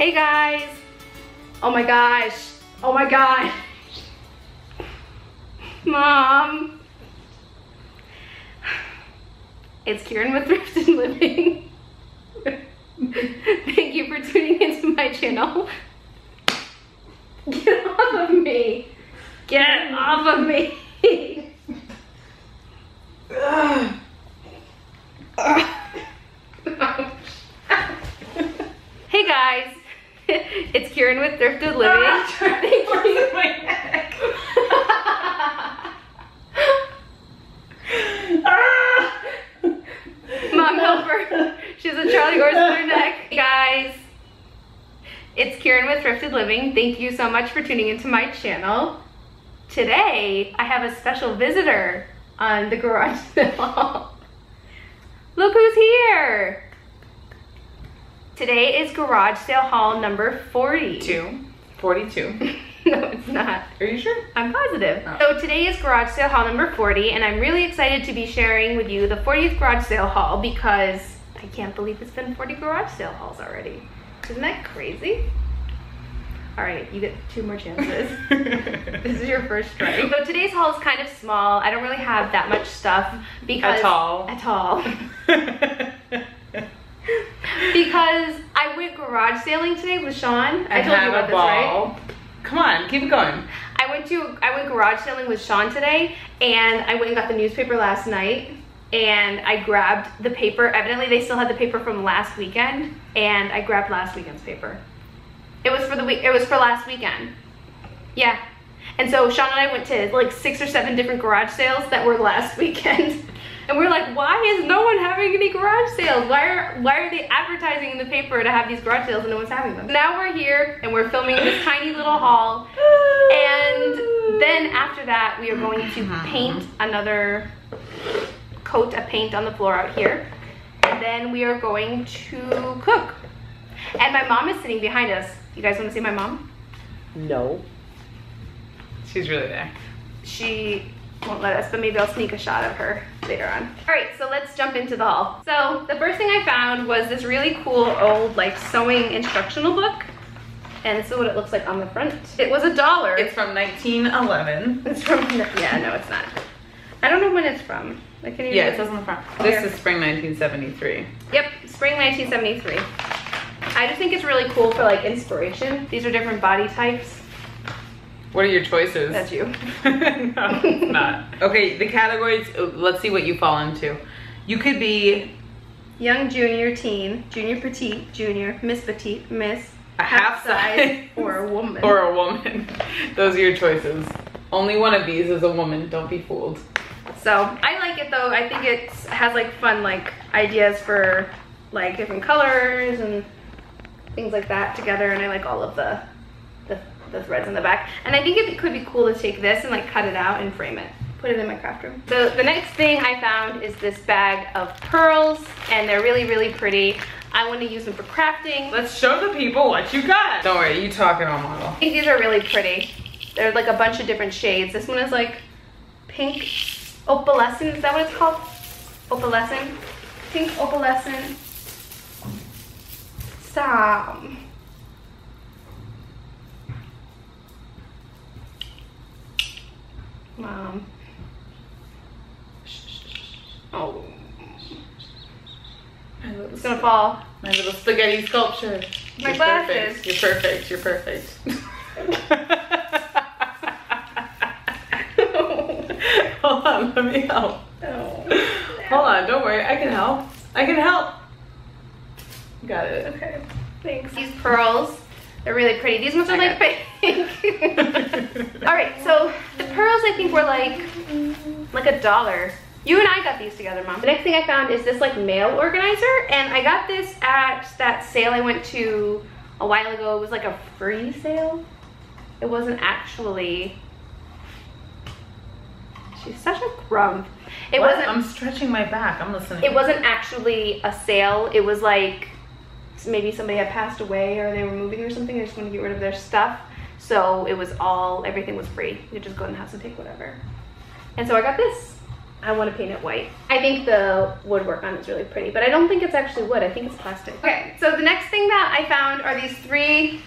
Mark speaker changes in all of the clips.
Speaker 1: Hey guys. Oh my gosh. Oh my gosh. Mom. It's Kieran with Thrifted Living. Thank you for tuning into my channel. Get off of me. Get off of me. hey guys. It's Kieran with Thrifted Living. Thank you. Mom, help her. She has a Charlie horse in her neck. Hey guys, it's Kieran with Thrifted Living. Thank you so much for tuning into my channel. Today, I have a special visitor on the garage sale. Look who's here. Today is garage sale haul number 40.
Speaker 2: Two. 42.
Speaker 1: no, it's not.
Speaker 2: Are you sure?
Speaker 1: I'm positive.
Speaker 2: Oh.
Speaker 1: So today is garage sale haul number 40 and I'm really excited to be sharing with you the 40th garage sale haul because I can't believe it's been 40 garage sale hauls already. Isn't that crazy? All right, you get two more chances. this is your first try. So today's haul is kind of small. I don't really have that much stuff because
Speaker 2: At all.
Speaker 1: At all. because I went garage sailing today with Sean. I,
Speaker 2: I
Speaker 1: told you about this, right?
Speaker 2: Come on, keep it going.
Speaker 1: I went to I went garage sailing with Sean today, and I went and got the newspaper last night, and I grabbed the paper. Evidently, they still had the paper from last weekend, and I grabbed last weekend's paper. It was for the week. It was for last weekend. Yeah. And so Sean and I went to like six or seven different garage sales that were last weekend. And we are like, why is no one having any garage sales? Why are why are they advertising in the paper to have these garage sales and no one's having them? Now we're here and we're filming this tiny little haul. And then after that, we are going to uh-huh. paint another coat of paint on the floor out here. And then we are going to cook. And my mom is sitting behind us. You guys want to see my mom?
Speaker 3: No.
Speaker 2: She's really there.
Speaker 1: She won't let us, but maybe I'll sneak a shot of her later on. All right, so let's jump into the haul. So the first thing I found was this really cool old like sewing instructional book. And this is what it looks like on the front. It was a dollar.
Speaker 2: It's from 1911.
Speaker 1: It's from, yeah, no, it's not. I don't know when it's from. I can't even
Speaker 2: Yeah, it says on the front. This is spring 1973.
Speaker 1: Yep, spring 1973. I just think it's really cool for like inspiration. These are different body types.
Speaker 2: What are your choices?
Speaker 1: That's you.
Speaker 2: no, not. Okay, the categories, uh, let's see what you fall into. You could be
Speaker 1: Young junior, teen, junior petite, junior, miss petite, miss,
Speaker 2: a half size
Speaker 1: or a woman.
Speaker 2: or a woman. Those are your choices. Only one of these is a woman, don't be fooled.
Speaker 1: So I like it though. I think it has like fun like ideas for like different colors and things like that together. And I like all of the, the, the threads in the back. And I think it could be cool to take this and like cut it out and frame it. Put it in my craft room. So the next thing I found is this bag of pearls and they're really, really pretty. I want to use them for crafting.
Speaker 2: Let's show the people what you got. Don't worry, you talking on model.
Speaker 1: I think these are really pretty. They're like a bunch of different shades. This one is like pink opalescent. Is that what it's called? Opalescent. Pink opalescent. Sam. Mom. Oh.
Speaker 2: My little,
Speaker 1: It's gonna fall.
Speaker 2: my little spaghetti sculpture.
Speaker 1: My
Speaker 2: You're
Speaker 1: glasses.
Speaker 2: perfect. You're perfect. You're perfect. Hold on, let me help.
Speaker 1: Oh.
Speaker 2: Hold on, don't worry. I can help. I can help. Got it.
Speaker 1: Okay. Thanks. These pearls, they're really pretty. These ones are
Speaker 2: I
Speaker 1: like pink. All right, so the pearls I think were like like a dollar. You and I got these together, mom. The next thing I found is this like mail organizer, and I got this at that sale I went to a while ago. It was like a free sale. It wasn't actually. She's such a grump. It
Speaker 2: What?
Speaker 1: wasn't.
Speaker 2: I'm stretching my back. I'm listening.
Speaker 1: It wasn't actually a sale. It was like maybe somebody had passed away or they were moving or something. They just want to get rid of their stuff. So it was all, everything was free. You could just go in the house and take whatever. And so I got this. I want to paint it white. I think the woodwork on it is really pretty, but I don't think it's actually wood. I think it's plastic. Okay, so the next thing that I found are these three,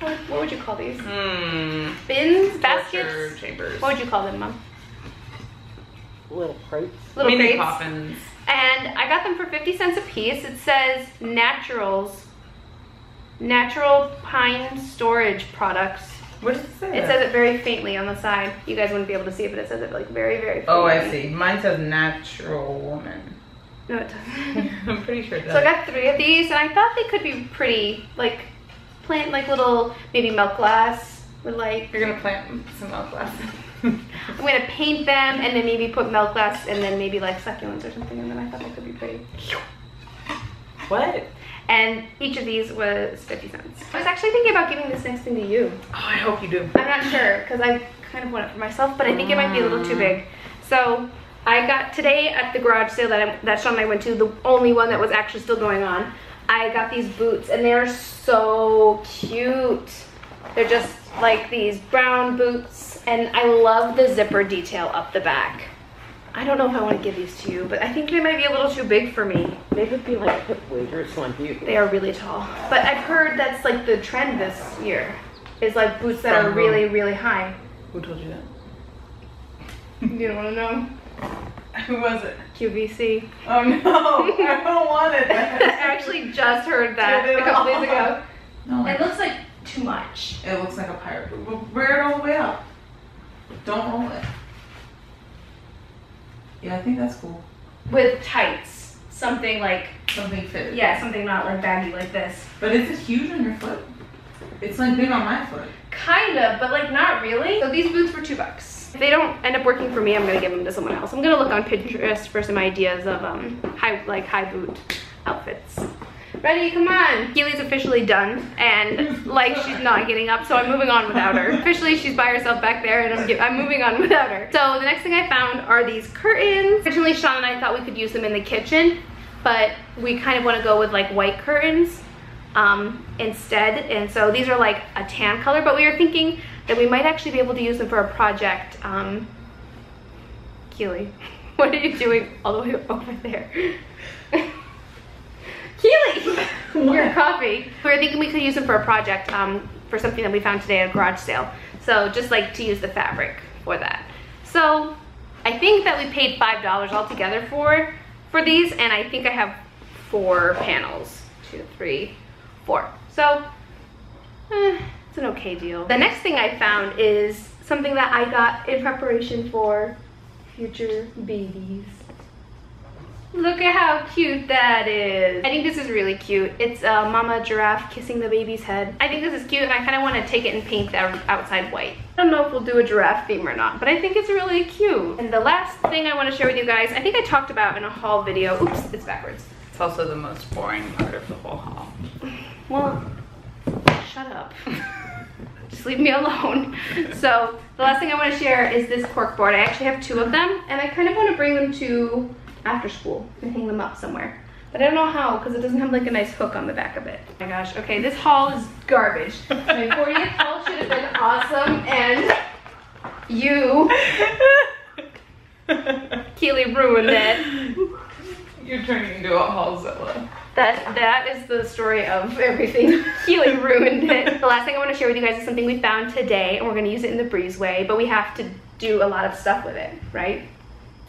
Speaker 1: what would you call these?
Speaker 2: Hmm.
Speaker 1: Bins?
Speaker 2: Torture
Speaker 1: Baskets?
Speaker 2: chambers.
Speaker 1: What would you call them, Mom?
Speaker 3: Little crates.
Speaker 1: Little
Speaker 2: Mini
Speaker 1: crates.
Speaker 2: coffins.
Speaker 1: And I got them for 50 cents a piece. It says naturals, natural pine storage products.
Speaker 2: What does it say?
Speaker 1: It says it very faintly on the side. You guys wouldn't be able to see it, but it says it like very, very faintly.
Speaker 2: Oh, I see. Mine says natural woman.
Speaker 1: No, it doesn't.
Speaker 2: I'm pretty sure it does.
Speaker 1: so I got three of these, and I thought they could be pretty, like, plant like little maybe milk glass with like.
Speaker 2: You're gonna plant some milk glass.
Speaker 1: I'm gonna paint them and then maybe put milk glass and then maybe like succulents or something, and then I thought they could be pretty.
Speaker 2: What?
Speaker 1: And each of these was 50 cents. I was actually thinking about giving this next thing to you.
Speaker 2: Oh, I hope you do.
Speaker 1: I'm not sure because I kind of want it for myself, but I think it might be a little too big. So I got today at the garage sale that I, that Sean and I went to, the only one that was actually still going on. I got these boots and they're so cute. They're just like these brown boots and I love the zipper detail up the back. I don't know if I want to give these to you, but I think they might be a little too big for me.
Speaker 3: They would be like hip waders on you.
Speaker 1: They are really tall. But I've heard that's like the trend this year. Is like boots that
Speaker 2: From
Speaker 1: are
Speaker 2: who?
Speaker 1: really, really high.
Speaker 2: Who told you that?
Speaker 1: You don't want to know?
Speaker 2: Who was it?
Speaker 1: QVC.
Speaker 2: Oh no, I don't want it.
Speaker 1: I actually just heard that a couple days ago.
Speaker 2: No,
Speaker 1: It looks like too much.
Speaker 2: it looks like a pirate. boot. Well, Wear it all the way up. Don't roll it. Yeah, I think that's cool.
Speaker 1: With tights. Something like,
Speaker 2: Something fitted.
Speaker 1: yeah, something not like baggy like this.
Speaker 2: But is it huge on your foot? It's like big on my foot.
Speaker 1: Kind of, but like not really. So these boots were two bucks. If they don't end up working for me, I'm gonna give them to someone else. I'm gonna look on Pinterest for some ideas of um high like high boot outfits. Ready? Come on. Keelie's officially done, and like she's not getting up, so I'm moving on without her. officially, she's by herself back there, and I'm, I'm moving on without her. So the next thing I found are these curtains. Originally, Sean and I thought we could use them in the kitchen, but we kind of want to go with like white curtains um, instead. And so these are like a tan color, but we were thinking that we might actually be able to use them for a project. Um, Keelie, what are you doing all the way over there? Keelie, your coffee. We were thinking we could use them for a project um, for something that we found today at a garage sale. So just like to use the fabric for that. So I think that we paid $5 altogether for, for these, and I think I have four panels. Two, three, four. So, eh, it's an okay deal. The next thing I found is something that I got in preparation for future babies. Look at how cute that is. I think this is really cute. It's a mama giraffe kissing the baby's head. I think this is cute and I kind of want to take it and paint the outside white. I don't know if we'll do a giraffe theme or not, but I think it's really cute. And the last thing I want to share with you guys, I think I talked about in a haul video. Oops, it's backwards.
Speaker 2: It's also the most boring part of the whole haul.
Speaker 1: Well, shut up. Just leave me alone. So the last thing I want to share is this cork board. I actually have two of them and I kind of want to bring them to after school and hang them up somewhere. But I don't know how because it doesn't have like a nice hook on the back of it. Oh my gosh, okay, this haul is garbage. My 40th haul should have been awesome and you, Keelie, ruined it.
Speaker 2: You're turning into a Hallzilla.
Speaker 1: That that is the story of everything. Keelie ruined it. The last thing I want to share with you guys is something we found today, and we're gonna use it in the breezeway, but we have to do a lot of stuff with it, right?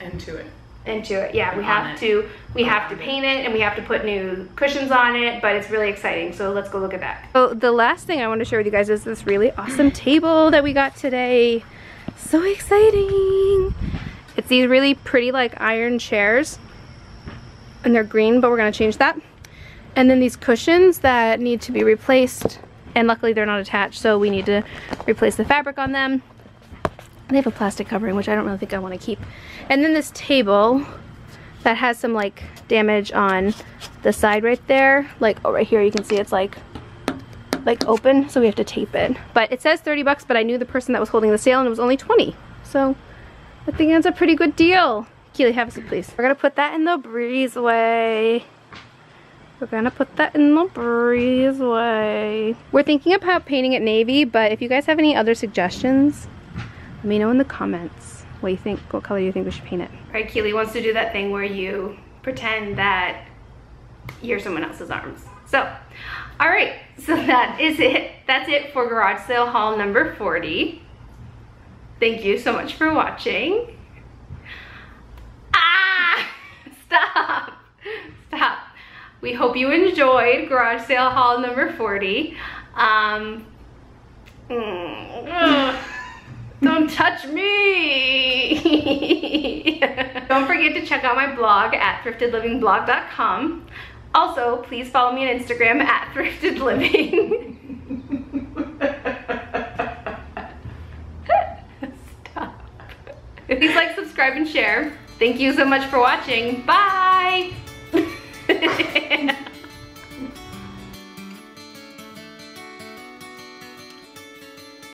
Speaker 2: Into it.
Speaker 1: Into it, yeah. We
Speaker 2: On
Speaker 1: have
Speaker 2: it.
Speaker 1: to we have to paint it, and we have to put new cushions on it, but it's really exciting. So let's go look at that. So the last thing I want to share with you guys is this really awesome table that we got today. So exciting! It's these really pretty like iron chairs, and they're green, but we're gonna change that. And then these cushions that need to be replaced, and luckily they're not attached, so we need to replace the fabric on them. They have a plastic covering, which I don't really think I want to keep. And then this table that has some like damage on the side right there. Like, oh, right here you can see it's like like open, so we have to tape it. But it says 30 bucks, but I knew the person that was holding the sale and it was only 20. So I think that's a pretty good deal. Keelie, have a seat, please. We're gonna put that in the breezeway. We're gonna put that in the breezeway. We're thinking about painting it navy, but if you guys have any other suggestions, let me know in the comments.
Speaker 4: What you think? What color you think we should paint it?
Speaker 1: All right, Keelie wants to do that thing where you pretend that you're someone else's arms. So, all right, so that is it. That's it for garage sale haul number 40. Thank you so much for watching. Ah, stop, stop. We hope you enjoyed garage sale haul number 40. Um, mm. Don't touch me! Don't forget to check out my blog at thriftedlivingblog.com. Also, please follow me on Instagram at thriftedliving. Stop. Please like, subscribe, and share. Thank you so much for watching. Bye!